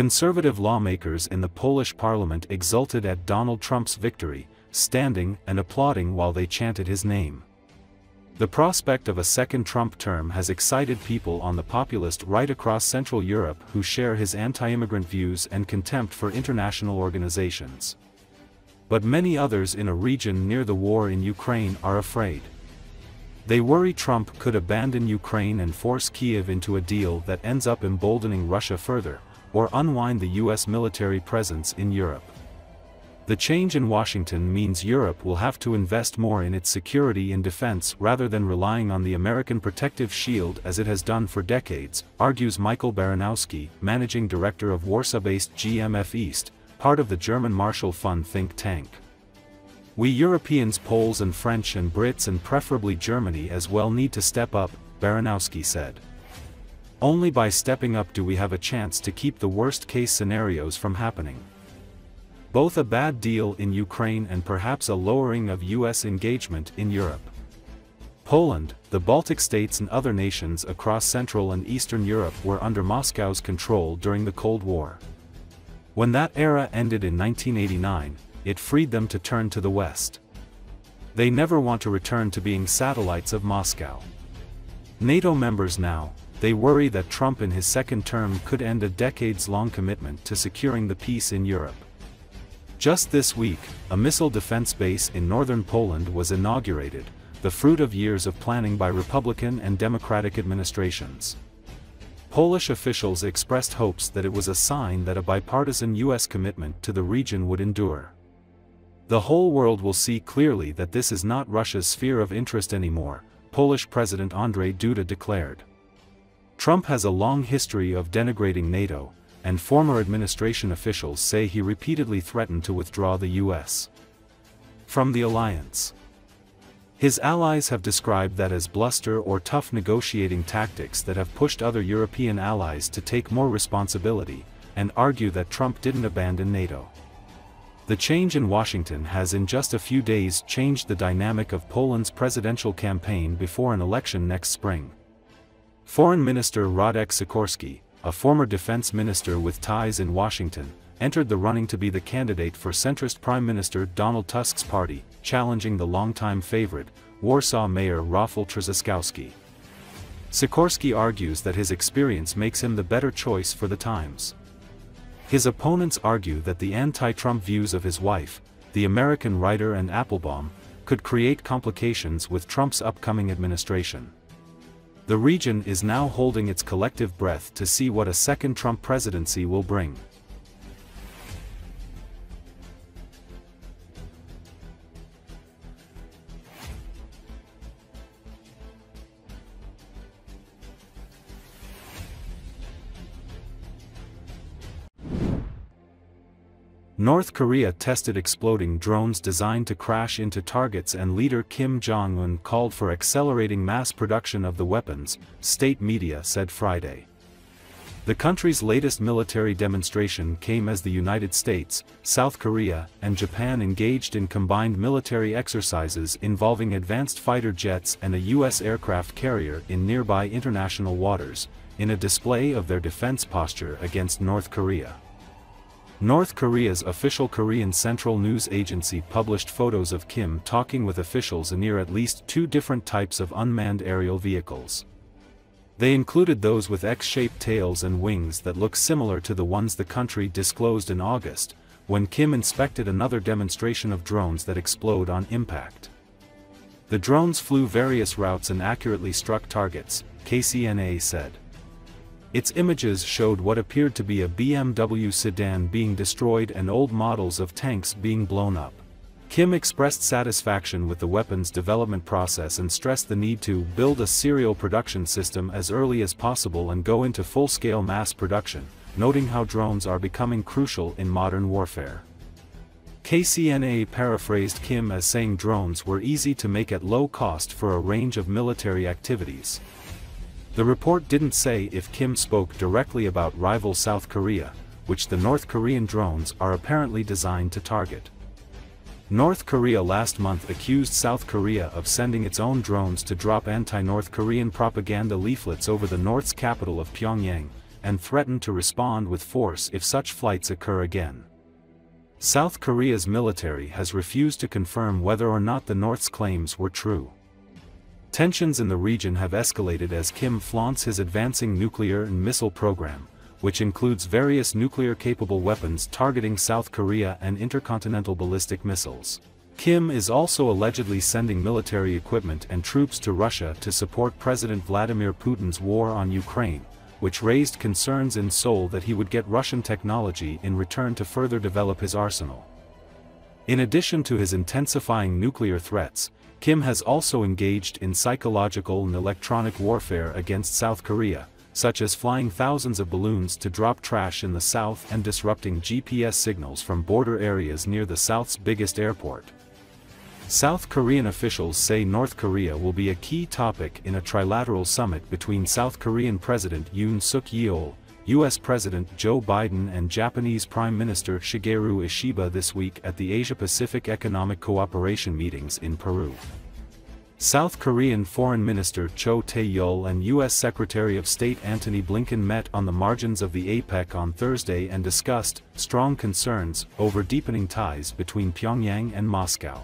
Conservative lawmakers in the Polish parliament exulted at Donald Trump's victory, standing and applauding while they chanted his name. The prospect of a second Trump term has excited people on the populist right across Central Europe who share his anti-immigrant views and contempt for international organizations. But many others in a region near the war in Ukraine are afraid. They worry Trump could abandon Ukraine and force Kiev into a deal that ends up emboldening Russia further, or unwind the US military presence in Europe. The change in Washington means Europe will have to invest more in its security and defense rather than relying on the American protective shield as it has done for decades, argues Michael Baranowski, managing director of Warsaw-based GMF East, part of the German Marshall Fund think tank. We Europeans Poles and French and Brits and preferably Germany as well need to step up, Baranowski said. Only by stepping up do we have a chance to keep the worst-case scenarios from happening. Both a bad deal in Ukraine and perhaps a lowering of US engagement in Europe. Poland, the Baltic states and other nations across Central and Eastern Europe were under Moscow's control during the Cold War. When that era ended in 1989, it freed them to turn to the West. They never want to return to being satellites of Moscow. NATO members now, they worry that Trump in his second term could end a decades-long commitment to securing the peace in Europe. Just this week, a missile defense base in northern Poland was inaugurated, the fruit of years of planning by Republican and Democratic administrations. Polish officials expressed hopes that it was a sign that a bipartisan U.S. commitment to the region would endure. The whole world will see clearly that this is not Russia's sphere of interest anymore, Polish President Andrzej Duda declared. Trump has a long history of denigrating NATO, and former administration officials say he repeatedly threatened to withdraw the U.S. from the alliance. His allies have described that as bluster or tough negotiating tactics that have pushed other European allies to take more responsibility, and argue that Trump didn't abandon NATO. The change in Washington has in just a few days changed the dynamic of Poland's presidential campaign before an election next spring. Foreign Minister Radek Sikorski, a former defense minister with ties in Washington, entered the running to be the candidate for centrist Prime Minister Donald Tusk's party, challenging the longtime favorite, Warsaw Mayor Rafał Trzaskowski. Sikorski argues that his experience makes him the better choice for the times. His opponents argue that the anti-Trump views of his wife, the American writer Anne Applebaum, could create complications with Trump's upcoming administration. The region is now holding its collective breath to see what a second Trump presidency will bring. North Korea tested exploding drones designed to crash into targets and leader Kim Jong-un called for accelerating mass production of the weapons, state media said Friday. The country's latest military demonstration came as the United States, South Korea, and Japan engaged in combined military exercises involving advanced fighter jets and a U.S. aircraft carrier in nearby international waters, in a display of their defense posture against North Korea. North Korea's official Korean Central News Agency published photos of Kim talking with officials near at least two different types of unmanned aerial vehicles. They included those with X-shaped tails and wings that look similar to the ones the country disclosed in August, when Kim inspected another demonstration of drones that explode on impact. The drones flew various routes and accurately struck targets, KCNA said. Its images showed what appeared to be a BMW sedan being destroyed and old models of tanks being blown up. Kim expressed satisfaction with the weapon's development process and stressed the need to build a serial production system as early as possible and go into full-scale mass production, noting how drones are becoming crucial in modern warfare. KCNA paraphrased Kim as saying drones were easy to make at low cost for a range of military activities. The report didn't say if Kim spoke directly about rival South Korea, which the North Korean drones are apparently designed to target. North Korea last month accused South Korea of sending its own drones to drop anti-North Korean propaganda leaflets over the North's capital of Pyongyang, and threatened to respond with force if such flights occur again. South Korea's military has refused to confirm whether or not the North's claims were true. Tensions in the region have escalated as Kim flaunts his advancing nuclear and missile program, which includes various nuclear-capable weapons targeting South Korea and intercontinental ballistic missiles. Kim is also allegedly sending military equipment and troops to Russia to support President Vladimir Putin's war on Ukraine, which raised concerns in Seoul that he would get Russian technology in return to further develop his arsenal. In addition to his intensifying nuclear threats, Kim has also engaged in psychological and electronic warfare against South Korea, such as flying thousands of balloons to drop trash in the south and disrupting GPS signals from border areas near the South's biggest airport. South Korean officials say North Korea will be a key topic in a trilateral summit between South Korean President Yoon Suk-yeol, U.S. President Joe Biden and Japanese Prime Minister Shigeru Ishiba this week at the Asia-Pacific Economic Cooperation meetings in Peru. South Korean Foreign Minister Cho Tae-yul and U.S. Secretary of State Antony Blinken met on the margins of the APEC on Thursday and discussed strong concerns over deepening ties between Pyongyang and Moscow.